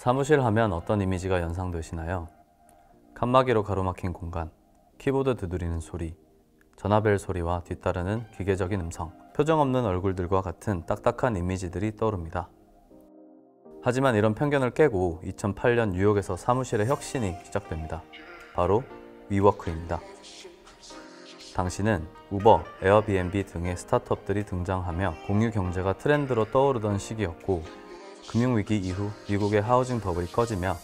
사무실 하면 어떤 이미지가 연상되시나요? 칸막이로 가로막힌 공간, 키보드 두드리는 소리, 전화벨 소리와 뒤따르는 기계적인 음성, 표정 없는 얼굴들과 같은 딱딱한 이미지들이 떠오릅니다. 하지만 이런 편견을 깨고 2008년 뉴욕에서 사무실의 혁신이 시작됩니다. 바로 위워크입니다. 당시는 우버, 에어비앤비 등의 스타트업들이 등장하며 공유 경제가 트렌드로 떠오르던 시기였고 금융위기 이후 미국의 하우징 버블이 꺼지며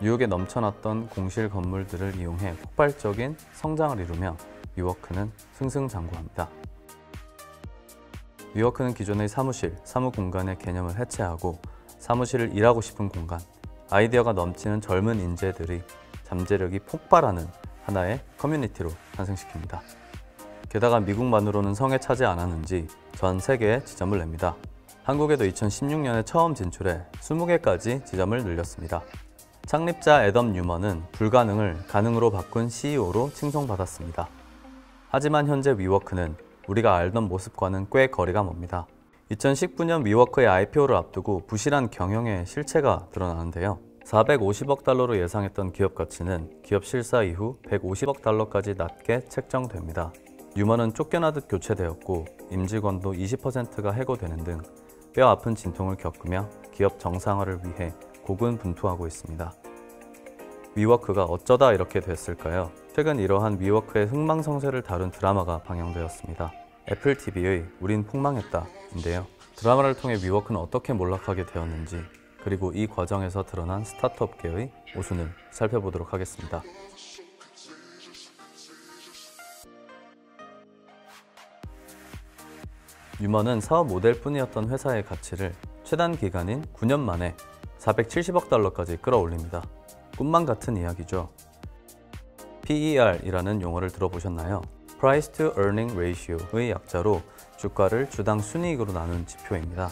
뉴욕에 넘쳐났던 공실 건물들을 이용해 폭발적인 성장을 이루며 위워크는 승승장구합니다. 위워크는 기존의 사무실, 사무 공간의 개념을 해체하고 사무실을 일하고 싶은 공간, 아이디어가 넘치는 젊은 인재들이 잠재력이 폭발하는 하나의 커뮤니티로 탄생시킵니다. 게다가 미국만으로는 성에 차지 않았는지 전 세계에 지점을 냅니다. 한국에도 2016년에 처음 진출해 20개까지 지점을 늘렸습니다. 창립자 애덤 뉴먼은 불가능을 가능으로 바꾼 CEO로 칭송받았습니다. 하지만 현재 위워크는 우리가 알던 모습과는 꽤 거리가 멉니다. 2019년 위워크의 IPO를 앞두고 부실한 경영의 실체가 드러나는데요. 450억 달러로 예상했던 기업 가치는 기업 실사 이후 150억 달러까지 낮게 책정됩니다. 유머는 쫓겨나듯 교체되었고 임직원도 20%가 해고되는 등 뼈 아픈 진통을 겪으며 기업 정상화를 위해 고군분투하고 있습니다. 위워크가 어쩌다 이렇게 됐을까요? 최근 이러한 위워크의 흥망성쇠를 다룬 드라마가 방영되었습니다. 애플 TV의 우린 폭망했다인데요. 드라마를 통해 위워크는 어떻게 몰락하게 되었는지 그리고 이 과정에서 드러난 스타트업계의 모순을 살펴보도록 하겠습니다. 유머는 사업 모델뿐이었던 회사의 가치를 최단 기간인 9년 만에 470억 달러까지 끌어올립니다. 꿈만 같은 이야기죠. PER이라는 용어를 들어보셨나요? Price to Earning Ratio의 약자로 주가를 주당 순이익으로 나눈 지표입니다.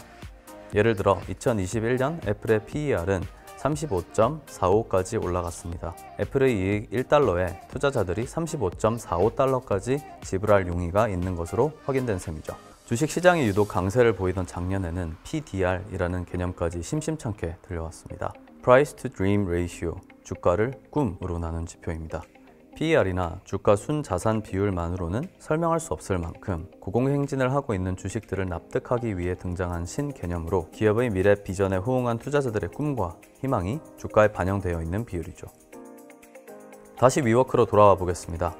예를 들어 2021년 애플의 PER은 35.45까지 올라갔습니다. 애플의 이익 1달러에 투자자들이 35.45달러까지 지불할 용의가 있는 것으로 확인된 셈이죠. 주식 시장이 유독 강세를 보이던 작년에는 PDR이라는 개념까지 심심찮게 들려왔습니다. Price to Dream Ratio, 주가를 꿈으로 나눈 지표입니다. PER이나 주가 순자산 비율만으로는 설명할 수 없을 만큼 고공행진을 하고 있는 주식들을 납득하기 위해 등장한 신개념으로 기업의 미래 비전에 호응한 투자자들의 꿈과 희망이 주가에 반영되어 있는 비율이죠. 다시 위워크로 돌아와 보겠습니다.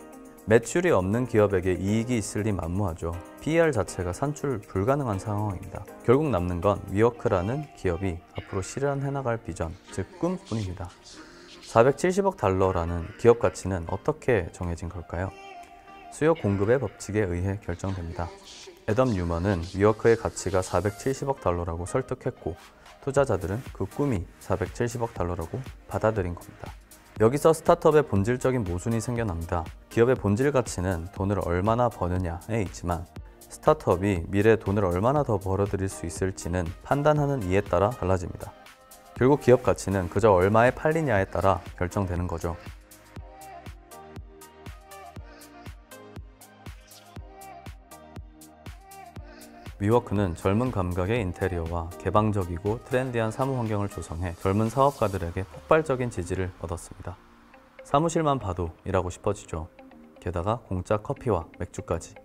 매출이 없는 기업에게 이익이 있을 리 만무하죠. PER 자체가 산출 불가능한 상황입니다. 결국 남는 건 위워크라는 기업이 앞으로 실현해 나갈 비전, 즉 꿈뿐입니다. 470억 달러라는 기업 가치는 어떻게 정해진 걸까요? 수요 공급의 법칙에 의해 결정됩니다. 애덤 뉴먼은 위워크의 가치가 470억 달러라고 설득했고 투자자들은 그 꿈이 470억 달러라고 받아들인 겁니다. 여기서 스타트업의 본질적인 모순이 생겨납니다. 기업의 본질 가치는 돈을 얼마나 버느냐에 있지만 스타트업이 미래에 돈을 얼마나 더 벌어들일 수 있을지는 판단하는 이에 따라 달라집니다. 결국 기업 가치는 그저 얼마에 팔리냐에 따라 결정되는 거죠. 위워크는 젊은 감각의 인테리어와 개방적이고 트렌디한 사무 환경을 조성해 젊은 사업가들에게 폭발적인 지지를 얻었습니다. 사무실만 봐도 일하고 싶어지죠. 게다가 공짜 커피와 맥주까지.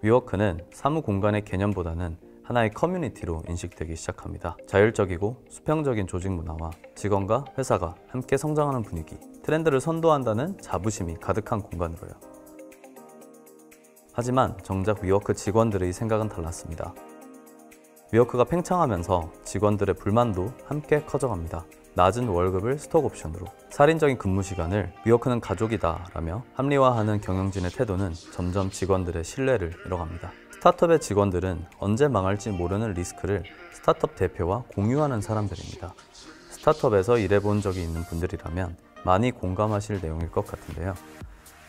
위워크는 사무 공간의 개념보다는 하나의 커뮤니티로 인식되기 시작합니다. 자율적이고 수평적인 조직 문화와 직원과 회사가 함께 성장하는 분위기, 트렌드를 선도한다는 자부심이 가득한 공간으로요. 하지만 정작 위워크 직원들의 생각은 달랐습니다. 위워크가 팽창하면서 직원들의 불만도 함께 커져갑니다. 낮은 월급을 스톡 옵션으로 살인적인 근무 시간을 위워크는 가족이다 라며 합리화하는 경영진의 태도는 점점 직원들의 신뢰를 잃어갑니다. 스타트업의 직원들은 언제 망할지 모르는 리스크를 스타트업 대표와 공유하는 사람들입니다. 스타트업에서 일해본 적이 있는 분들이라면 많이 공감하실 내용일 것 같은데요.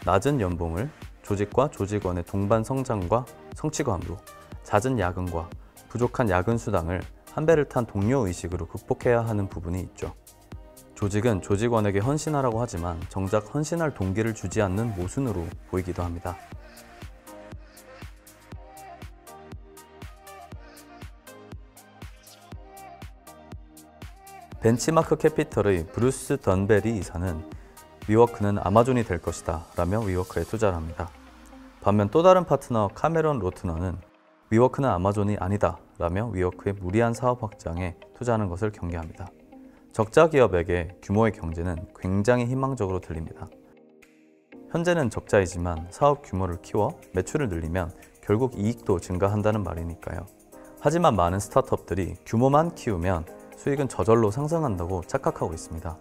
낮은 연봉을 조직과 조직원의 동반 성장과 성취감으로 잦은 야근과 부족한 야근 수당을 한 배를 탄 동료 의식으로 극복해야 하는 부분이 있죠. 조직은 조직원에게 헌신하라고 하지만 정작 헌신할 동기를 주지 않는 모순으로 보이기도 합니다. Benchmark Capital의 브루스 던베리 이사는 위워크는 아마존이 될 것이다 라며 위워크에 투자를 합니다. 반면 또 다른 파트너 카메론 로트너는 위워크는 아마존이 아니다 라며 위워크의 무리한 사업 확장에 투자하는 것을 경계합니다. 적자 기업에게 규모의 경제는 굉장히 희망적으로 들립니다. 현재는 적자이지만 사업 규모를 키워 매출을 늘리면 결국 이익도 증가한다는 말이니까요. 하지만 많은 스타트업들이 규모만 키우면 수익은 저절로 상승한다고 착각하고 있습니다.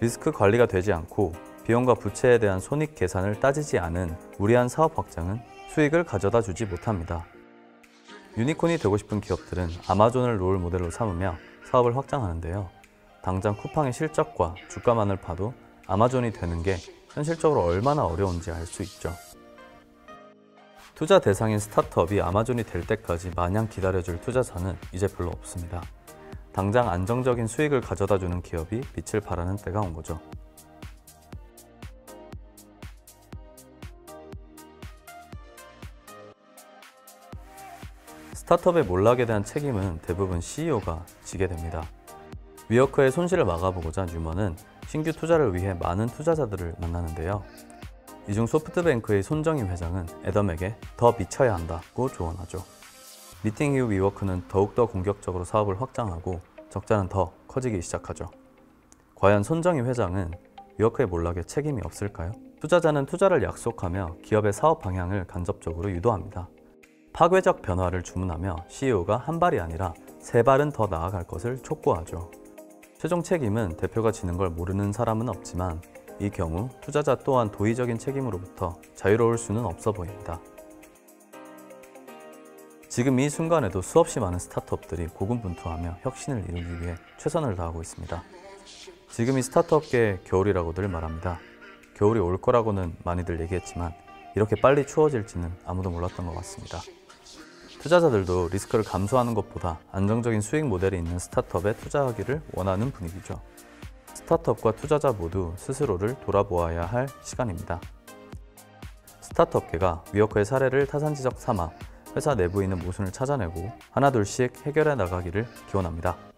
리스크 관리가 되지 않고 비용과 부채에 대한 손익 계산을 따지지 않은 무리한 사업 확장은 수익을 가져다 주지 못합니다. 유니콘이 되고 싶은 기업들은 아마존을 롤 모델로 삼으며 사업을 확장하는데요. 당장 쿠팡의 실적과 주가만을 봐도 아마존이 되는 게 현실적으로 얼마나 어려운지 알 수 있죠. 투자 대상인 스타트업이 아마존이 될 때까지 마냥 기다려줄 투자자는 이제 별로 없습니다. 당장 안정적인 수익을 가져다 주는 기업이 빛을 발하는 때가 온 거죠. 스타트업의 몰락에 대한 책임은 대부분 CEO가 지게 됩니다. 위어크의 손실을 막아보고자 뉴먼은 신규 투자를 위해 많은 투자자들을 만나는데요. 이중 소프트뱅크의 손정희 회장은 애덤에게 더 미쳐야 한다고 조언하죠. 미팅 이후 위워크는 더욱더 공격적으로 사업을 확장하고 적자는 더 커지기 시작하죠. 과연 손정희 회장은 위워크의 몰락에 책임이 없을까요? 투자자는 투자를 약속하며 기업의 사업 방향을 간접적으로 유도합니다. 파괴적 변화를 주문하며 CEO가 한 발이 아니라 세 발은 더 나아갈 것을 촉구하죠. 최종 책임은 대표가 지는 걸 모르는 사람은 없지만 이 경우 투자자 또한 도의적인 책임으로부터 자유로울 수는 없어 보입니다. 지금 이 순간에도 수없이 많은 스타트업들이 고군분투하며 혁신을 이루기 위해 최선을 다하고 있습니다. 지금 이 스타트업계의 겨울이라고들 말합니다. 겨울이 올 거라고는 많이들 얘기했지만 이렇게 빨리 추워질지는 아무도 몰랐던 것 같습니다. 투자자들도 리스크를 감소하는 것보다 안정적인 수익 모델이 있는 스타트업에 투자하기를 원하는 분위기죠. 스타트업과 투자자 모두 스스로를 돌아보아야 할 시간입니다. 스타트업계가 위워크의 사례를 타산지적 삼아 회사 내부에 있는 모순을 찾아내고 하나둘씩 해결해 나가기를 기원합니다.